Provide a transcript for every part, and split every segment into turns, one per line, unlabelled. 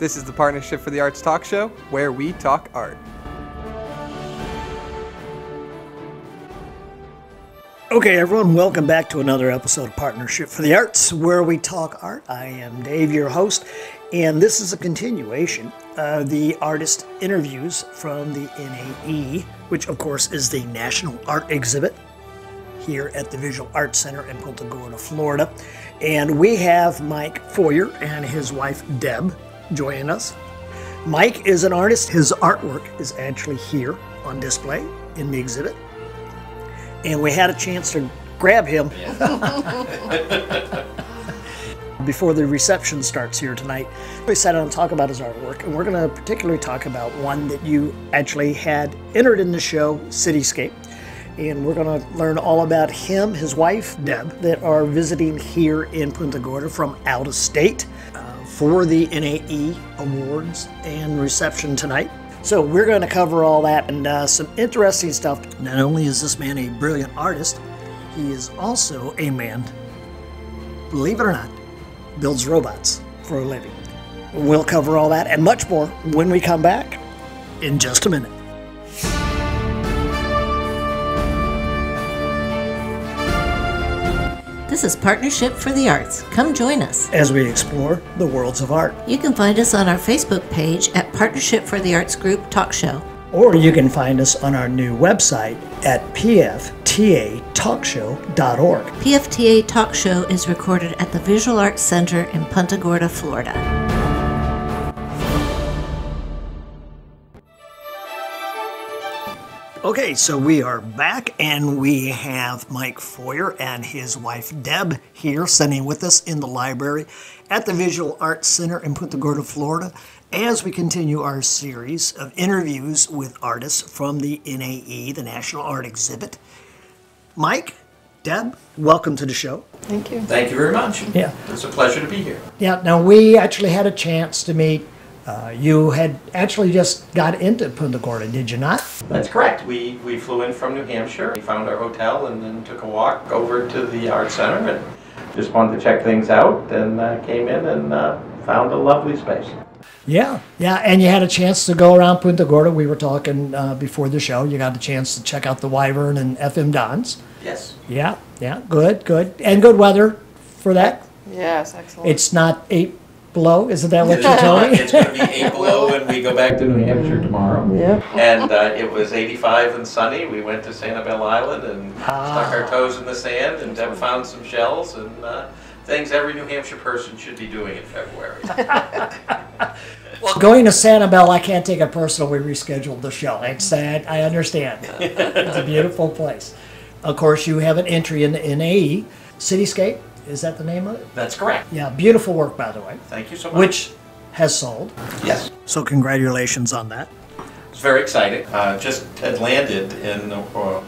This is the Partnership for the Arts talk show where we talk art.
Okay, everyone, welcome back to another episode of Partnership for the Arts, where we talk art. I am Dave, your host, and this is a continuation of the artist interviews from the NAE, which, of course, is the National Art Exhibit here at the Visual Arts Center in Punta Gorda, Florida. And we have Mike Foyer and his wife, Deb, joining us. Mike is an artist. His artwork is actually here on display in the exhibit and we had a chance to grab him before the reception starts here tonight. We sat down and talk about his artwork, and we're going to particularly talk about one that you actually had entered in the show, Cityscape. And we're going to learn all about him, his wife, Deb, that are visiting here in Punta Gorda from out of state for the NAE Awards and reception tonight. So we're going to cover all that and uh, some interesting stuff. Not only is this man a brilliant artist, he is also a man, believe it or not, builds robots for a living. We'll cover all that and much more when we come back in just a minute.
This is Partnership for the Arts. Come join us.
As we explore the worlds of art.
You can find us on our Facebook page at Partnership for the Arts Group Talk Show.
Or you can find us on our new website at pftatalkshow.org.
PFTA Talk Show is recorded at the Visual Arts Center in Punta Gorda, Florida.
Okay, so we are back and we have Mike Foyer and his wife Deb here sitting with us in the library at the Visual Arts Center in Punta Gorda, Florida, as we continue our series of interviews with artists from the NAE, the National Art Exhibit. Mike, Deb, welcome to the show.
Thank you.
Thank you very much.
Yeah.
It's a pleasure to be here.
Yeah, now we actually had a chance to meet. Uh, you had actually just got into Punta Gorda, did you not?
That's correct. We, we flew in from New Hampshire. We found our hotel and then took a walk over to the Art Center and just wanted to check things out and uh, came in and uh, found a lovely space.
Yeah, yeah, and you had a chance to go around Punta Gorda. We were talking uh, before the show. You got a chance to check out the Wyvern and FM Dons.
Yes.
Yeah, yeah, good, good, and good weather for that.
Yes, excellent.
It's not eight below, isn't that what you told me?
It's going to be a blow, when we go back to New Hampshire tomorrow.
Yep.
And uh, it was 85 and sunny. We went to Sanibel Island and stuck our toes in the sand and Deb found some shells and uh, things every New Hampshire person should be doing in February.
Well, going to Sanibel, I can't take it personal. We rescheduled the show. It's sad. I understand. it's a beautiful place. Of course, you have an entry in the NAE Cityscape. Is that the name of it?
That's correct.
Yeah, beautiful work, by the way,
Thank you so much.
which has sold.
Yes.
So, congratulations on that.
It's very exciting. Uh, just had landed in uh,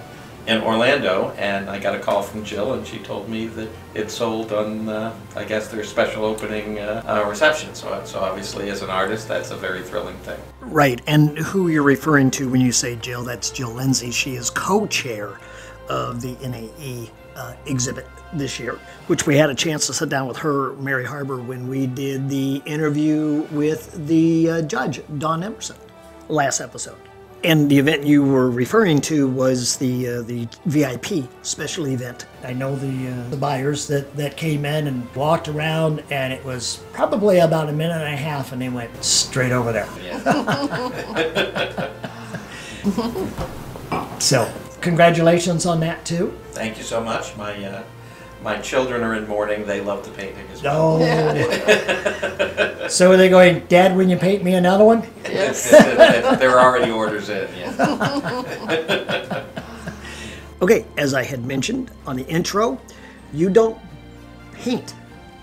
in Orlando, and I got a call from Jill, and she told me that it sold on, uh, I guess, their special opening uh, uh, reception. So, so obviously, as an artist, that's a very thrilling thing.
Right, and who you're referring to when you say Jill, that's Jill Lindsay. She is co chair of the NAE uh, exhibit this year, which we had a chance to sit down with her, Mary Harbor, when we did the interview with the uh, judge, Don Emerson, last episode. And the event you were referring to was the uh, the VIP special event. I know the uh, the buyers that, that came in and walked around, and it was probably about a minute and a half, and they went straight over there. Yeah. So, congratulations on that too.
Thank you so much. My uh, my children are in mourning. They love the painting as well.
Oh. so are they going, Dad, when you paint me another one?
Yes.
there are already orders in. Yeah.
Okay, as I had mentioned on the intro, you don't paint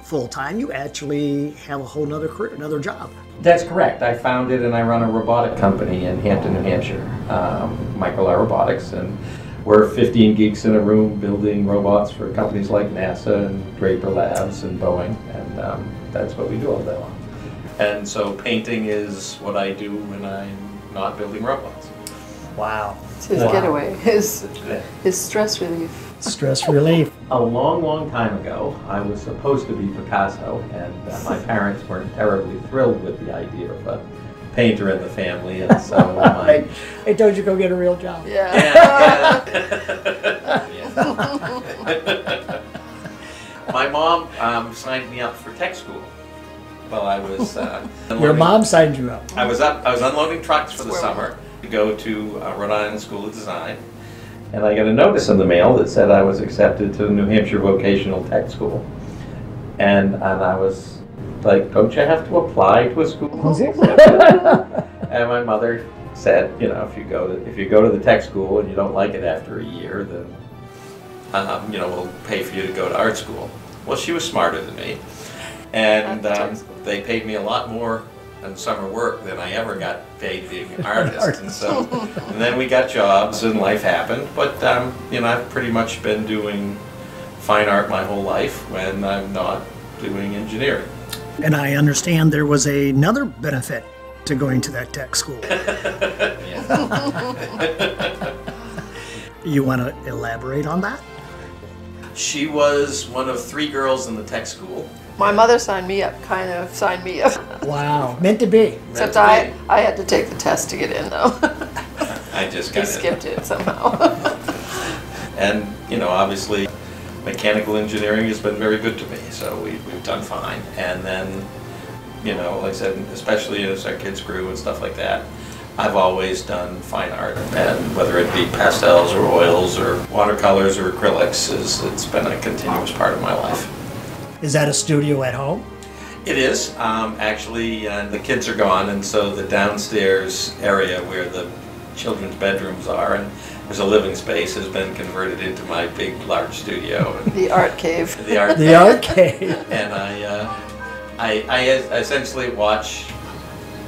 full time. You actually have a whole nother career, another job.
That's correct. I founded and I run a robotic company in Hampton, New Hampshire, um, Mikrolar Robotics, and we're 15 geeks in a room building robots for companies like NASA and Draper Labs and Boeing, and um, that's what we do all day long. And so painting is what I do when I'm not building robots.
Wow.
It's his
Wow.
getaway, his his stress relief.
Stress relief.
A long, long time ago, I was supposed to be Picasso, and uh, my parents weren't terribly thrilled with the idea of a painter in the family, and so my
I, I told you go get a real job.
Yeah.
Yeah. My mom um, signed me up for tech school while I was. Uh,
Your mom signed you up.
I was up. I was unloading trucks for the
That's where
summer to go to uh, Rhode Island School of Design, and I got a notice in the mail that said I was accepted to the New Hampshire Vocational Tech School, and and I was like, "Don't you have to apply to a school?" And my mother said, you know, if you go to if you go to the tech school and you don't like it after a year, then um, you know we'll pay for you to go to art school. Well, she was smarter than me, and
At the tech
um, they paid me a lot more in summer work than I ever got paid being an artist. and so, and then we got jobs and life happened. But um, you know, I've pretty much been doing fine art my whole life when I'm not doing engineering.
And I understand there was another benefit to going to that tech school. You want to elaborate on that?
She was one of three girls in the tech school.
My mother signed me up, kind of signed me up.
Wow, meant to be.
Except
to
I,
be.
I had to take the test to get in though.
I just
He
got
skipped it somehow.
And, you know, obviously, mechanical engineering has been very good to me, so we, we've done fine. And then, you know, like I said, especially as our kids grew and stuff like that, I've always done fine art. And whether it be pastels or oils or watercolors or acrylics, is, it's been a continuous part of my life.
Is that a studio at home?
It is, um, actually, uh, the kids are gone, and so the downstairs area where the children's bedrooms are, and there's a living space, has been converted into my big, large studio. And
the art cave.
the art,
The arcade.
and I, uh, I, I essentially watch,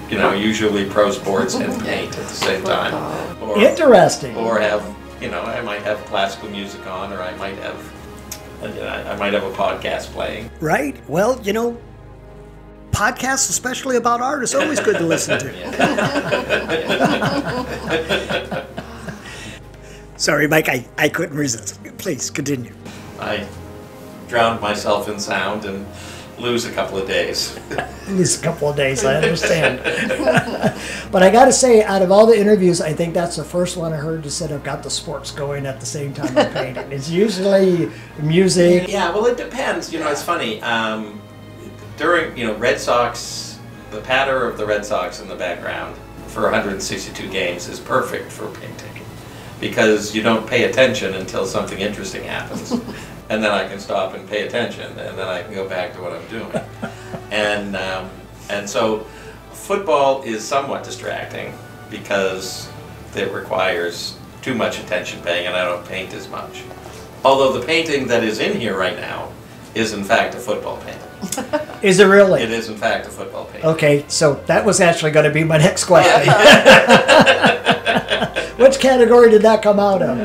you know, usually pro sports and paint at the same time. Or,
Interesting.
or have, you know, I might have classical music on, or I might have, you know, I might have a podcast playing.
Right? Well, you know, podcasts, especially about art, is always good to listen to. Sorry, Mike, I, I couldn't resist. Please continue.
I drowned myself in sound and lose a couple of days.
At least a couple of days, I understand. but I got to say, out of all the interviews, I think that's the first one I heard that said I've got the sports going at the same time I'm painting. It's usually music.
yeah, well, it depends. You know, it's funny. Um, during, you know, Red Sox, the patter of the Red Sox in the background for 162 games is perfect for painting because you don't pay attention until something interesting happens. and then I can stop and pay attention, and then I can go back to what I'm doing. and um, and so, football is somewhat distracting because it requires too much attention paying, and I don't paint as much. Although the painting that is in here right now is in fact a football painting.
Is it really?
It is in fact a football painting.
Okay, so that was actually going to be my next question. Which category did that come out of?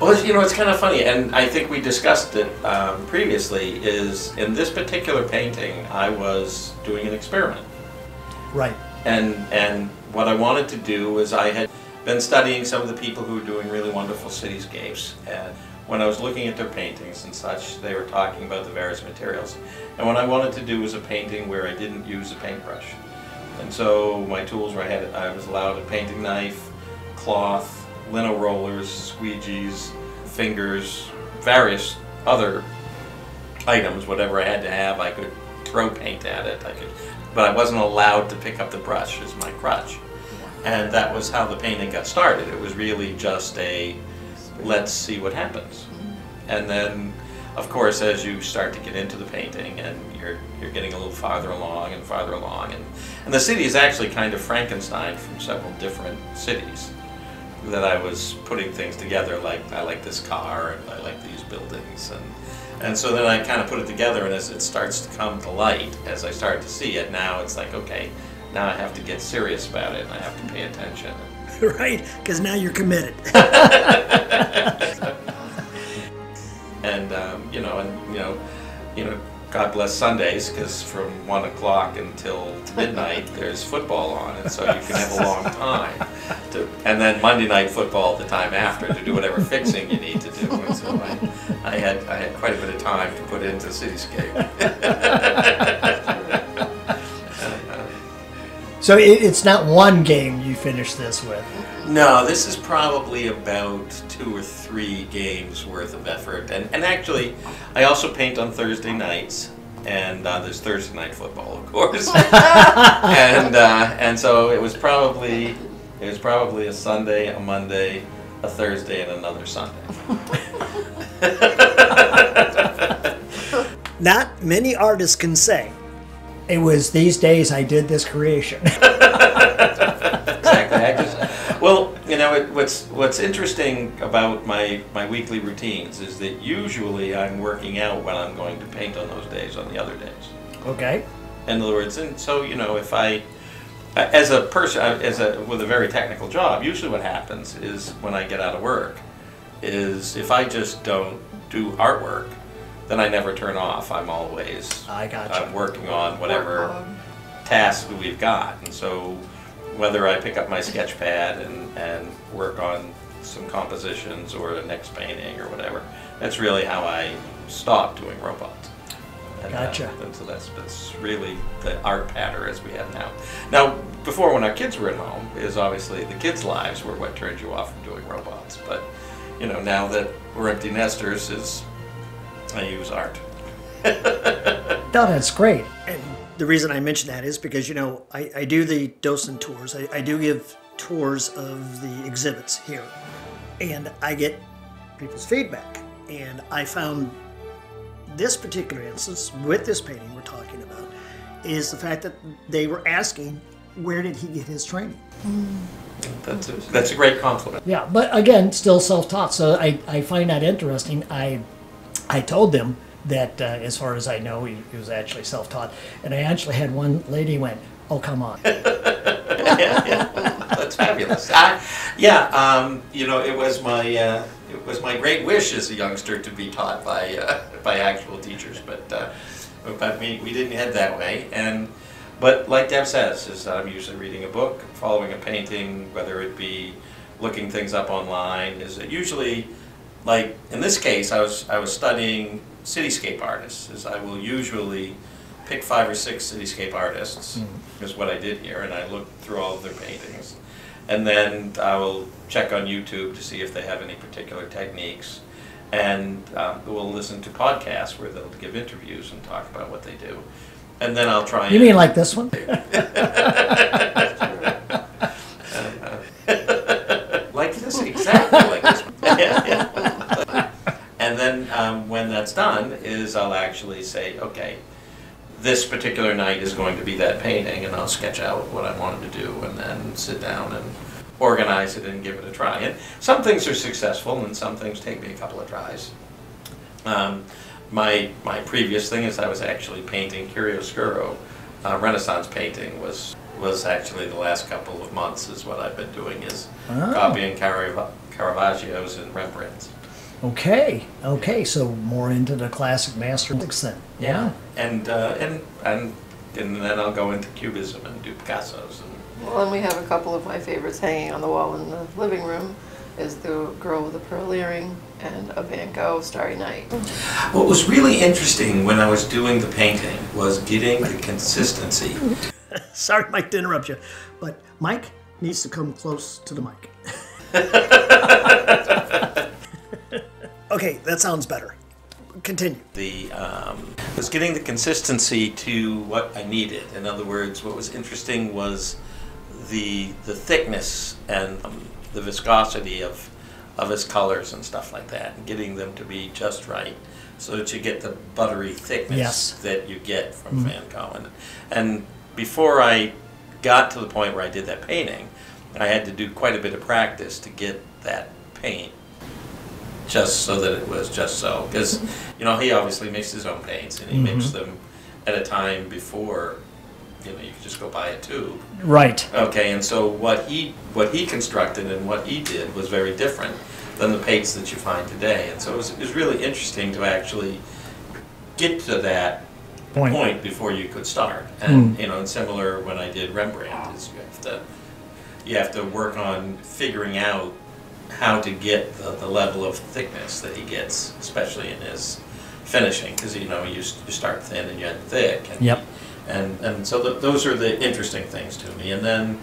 Well, you know, it's kind of funny, and I think we discussed it um, previously. Is in this particular painting, I was doing an experiment.
Right.
and and what I wanted to do was I had been studying some of the people who were doing really wonderful cityscapes and when I was looking at their paintings and such they were talking about the various materials and what I wanted to do was a painting where I didn't use a paintbrush and so my tools were I had I was allowed a painting knife cloth lino rollers squeegees fingers various other items, whatever I had to have, I could throw paint at it. I could, but I wasn't allowed to pick up the brush as my crutch. And that was how the painting got started. It was really just a let's see what happens. And then, of course, as you start to get into the painting and you're you're getting a little farther along and farther along, and and the city is actually kind of Frankenstein from several different cities that I was putting things together. Like I like this car and I like these buildings and and so then I kind of put it together, and as it starts to come to light, as I start to see it, now it's like, okay, now I have to get serious about it, and I have to pay attention.
Right, because now you're committed.
And um, you know, and you know, you know, God bless Sundays, because from one o'clock until midnight, there's football on, and so you can have a long time. To, and then Monday night football the time after to do whatever fixing you need to do. And so I, I had I had quite a bit of time to put into Cityscape.
So it, it's not one game you finish this with.
No, this is probably about two or three games worth of effort. And, and actually, I also paint on Thursday nights, and uh, there's Thursday night football, of course. and uh, and so it was probably it was probably a Sunday, a Monday, a Thursday, and another Sunday.
Not many artists can say, it was these days I did this creation.
exactly. Well, you know, it, what's what's interesting about my my weekly routines is that usually I'm working out when I'm going to paint on those days on the other days.
okay.
In other words, and so you know, if I, as a person, as a with a very technical job, usually what happens is when I get out of work, is if I just don't do artwork, then I never turn off. I'm always
I gotcha.
I'm working on whatever
mode.
we've got. And so whether I pick up my sketch pad and, and work on some compositions or the next painting or whatever, that's really how I stop doing robots. And, uh,
Gotcha.
and so that's, that's really the art pattern as we have now. Now, before when our kids were at home, is obviously the kids' lives were what turned you off from doing robots. But, you know, now that we're empty nesters, is I use art.
No, that's great. And the reason I mention that is because, you know, I, I do the docent tours. I, I do give tours of the exhibits here. And I get people's feedback. And I found this particular instance with this painting we're talking about is the fact that they were asking where did he get his training?
That's a, that's a great compliment.
Yeah, but again, still self-taught. So I, I find that interesting. I I told them that uh, as far as I know, he, he was actually self-taught, and I actually had one lady went, "Oh come on."
That's fabulous. I, yeah, um, you know, it was my uh, it was my great wish as a youngster to be taught by uh, by actual teachers, but uh, but we, we didn't head that way. And but like Deb says, is that I'm usually reading a book, following a painting, whether it be looking things up online. Is it usually like in this case, I was I was studying cityscape artists. Is I will usually pick five or six cityscape artists is what I did here, and I looked through all of their paintings, and then I will check on YouTube to see if they have any particular techniques, and um, we'll listen to podcasts where they'll give interviews and talk about what they do, and then I'll try.
You mean like this one?
like this, exactly like this. Yeah, yeah. And then um, when that's done, is I'll actually say, okay, this particular night is going to be that painting, and I'll sketch out what I wanted to do, and then sit down and organize it and give it a try. And some things are successful, and some things take me a couple of tries. Um, my my previous thing is I was actually painting chiaroscuro, uh, Renaissance painting was was actually the last couple of months is what I've been doing is
Oh.
copying Carava- Caravaggios and Rembrandts.
Okay, okay, so more into the classic masterworks then.
Yeah, and uh, and and and then I'll go into Cubism and do Picasso's and
Well, and we have a couple of my favorites hanging on the wall in the living room. Is the girl with the pearl earring and a Van Gogh Starry Night.
What was really interesting when I was doing the painting was getting the consistency.
Sorry, Mike, to interrupt you, but Mike needs to come close to the mic. okay, that sounds better. Continue.
The um, was getting the consistency to what I needed. In other words, what was interesting was the the thickness and um, the viscosity of of his colors and stuff like that, and getting them to be just right, so that you get the buttery thickness
Yes.
that you get from Van Gogh. And, and before I got to the point where I did that painting, I had to do quite a bit of practice to get that paint just so that it was just so. Because, mm-hmm. you know, he obviously makes his own paints and he makes mm-hmm. them at a time before, you know, you could just go buy a tube.
Right.
Okay, and so what he what he constructed and what he did was very different than the paints that you find today. And so it was, it was really interesting to actually get to that
Point.
point before you could start. And, hmm. you know, and similar when I did Rembrandt, is you have to, you have to work on figuring out how to get the, the level of thickness that he gets, especially in his finishing, because, you know, you, you start thin and you end thick. and-
Yep.
And, and so th those are the interesting things to me. And then,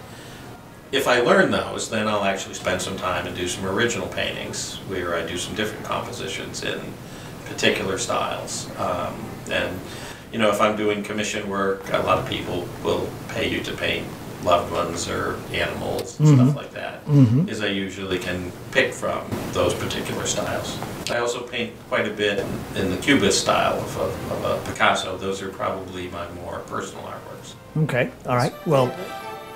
if I learn those, then I'll actually spend some time and do some original paintings where I do some different compositions in particular styles. Um, and, you know, if I'm doing commission work, a lot of people will pay you to paint loved ones or animals and mm-hmm. stuff like that that. Is I usually can pick from those particular styles. I also paint quite a bit in, in the Cubist style of a, of a Picasso. Those are probably my more personal artworks.
Okay. All right. Well,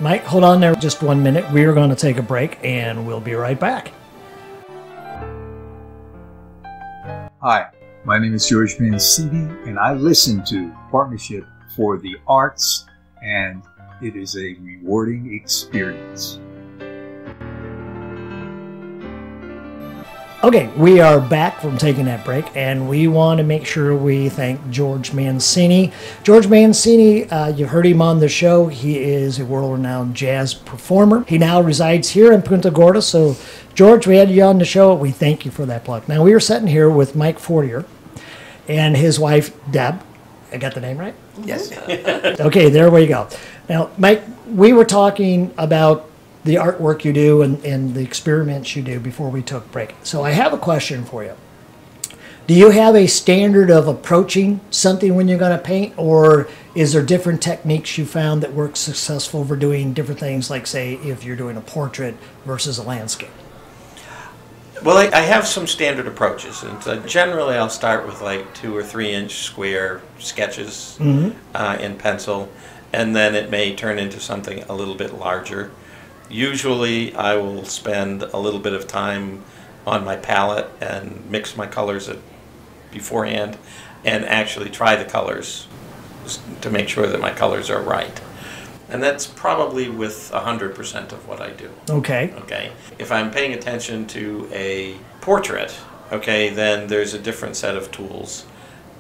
Mike, hold on there just one minute. We are going to take a break and we'll be right back.
Hi, my name is George Mancini, and I listen to Partnership for the Arts, and it is a rewarding experience.
Okay, we are back from taking that break, and we want to make sure we thank George Mancini. George Mancini, uh, you heard him on the show. He is a world renowned jazz performer. He now resides here in Punta Gorda. So, George, we had you on the show. We thank you for that plug. Now, we are sitting here with Mike Fortier and his wife, Deb. I got the name right?
Yes.
Okay, there we go. Now, Mike, we were talking about the artwork you do and, and the experiments you do before we took break. So I have a question for you. Do you have a standard of approaching something when you're going to paint, or is there different techniques you found that work successful for doing different things, like say if you're doing a portrait versus a landscape?
Well, I, I have some standard approaches, and so generally I'll start with like two or three inch square sketches uh, in pencil, and then it may turn into something a little bit larger. Usually, I will spend a little bit of time on my palette and mix my colors beforehand, and actually try the colors to make sure that my colors are right. And that's probably with 100% of what I do
Okay.
okay? If I'm paying attention to a portrait, okay, then there's a different set of tools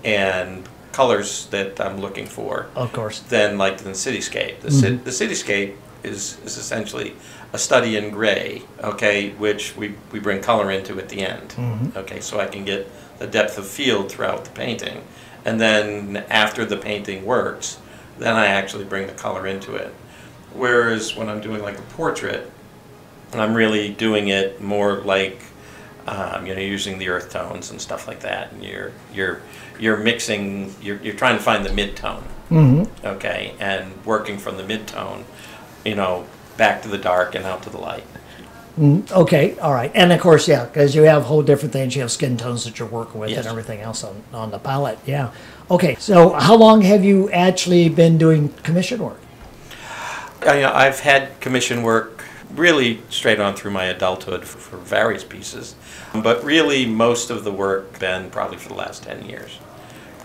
and colors that I'm looking for
Of course.
than like the cityscape. The, mm-hmm. ci- the cityscape is, is essentially a study in gray, okay, which we, we bring color into at the end, mm-hmm. okay, so I can get the depth of field throughout the painting. And then after the painting works, then I actually bring the color into it. Whereas when I'm doing like a portrait, I'm really doing it more like, um, you know, using the earth tones and stuff like that. And you're you're you're mixing. You're you're trying to find the mid tone. Mm-hmm. Okay, and working from the mid tone, you know, back to the dark and out to the light.
Okay, all right. And of course, yeah, because you have whole different things. You have skin tones that you're working with
Yes.
and everything else on, on the palette. Yeah. Okay, so how long have you actually been doing commission work?
I, I've had commission work really straight on through my adulthood for, for various pieces, but really most of the work been probably for the last 10 years.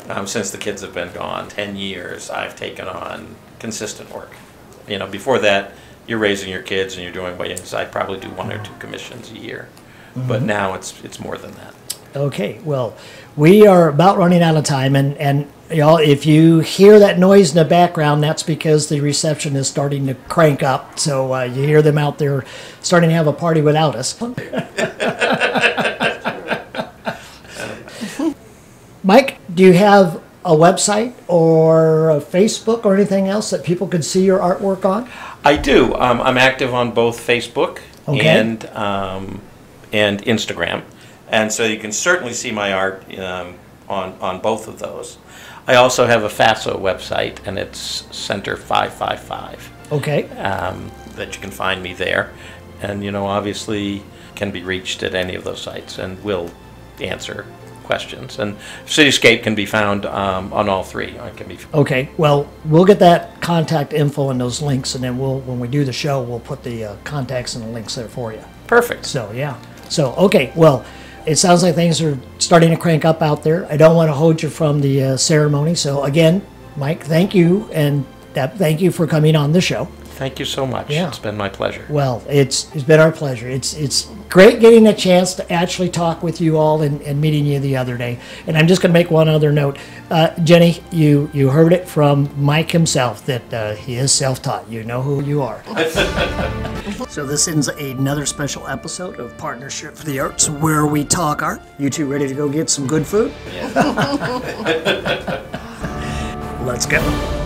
Um, since the kids have been gone, 10 years, I've taken on consistent work. You know, before that, you're raising your kids and you're doing what you I probably do one or two commissions a year. But now it's it's more than that.
Okay, well, we are about running out of time, and and y'all, if you hear that noise in the background, that's because the reception is starting to crank up. So uh, you hear them out there starting to have a party without us. Mike, do you have a website or a Facebook or anything else that people could see your artwork on?
I do. Um, I'm active on both Facebook
Okay.
and um, and Instagram, and so you can certainly see my art um, on on both of those. I also have a FASO website, and it's Center Five Five Five.
Okay.
Um, that you can find me there, and you know obviously can be reached at any of those sites, and will answer questions. And Cityscape can be found um, on all three. I can be
Okay, well, we'll get that contact info and those links, and then we'll, when we do the show, we'll put the uh, contacts and the links there for you.
perfect.
So, yeah. So, okay, well, it sounds like things are starting to crank up out there. I don't want to hold you from the uh, ceremony. So, again, Mike, thank you, and thank you for coming on the show.
Thank you so much.
Yeah.
It's been my pleasure.
Well, it's it's been our pleasure. It's it's great getting a chance to actually talk with you all and, and meeting you the other day. And I'm just going to make one other note, uh, Jenny. You you heard it from Mike himself that uh, he is self-taught. You know who you are. so this ends another special episode of Partnership for the Arts, where we talk art. You two ready to go get some good food? Yeah. Let's go.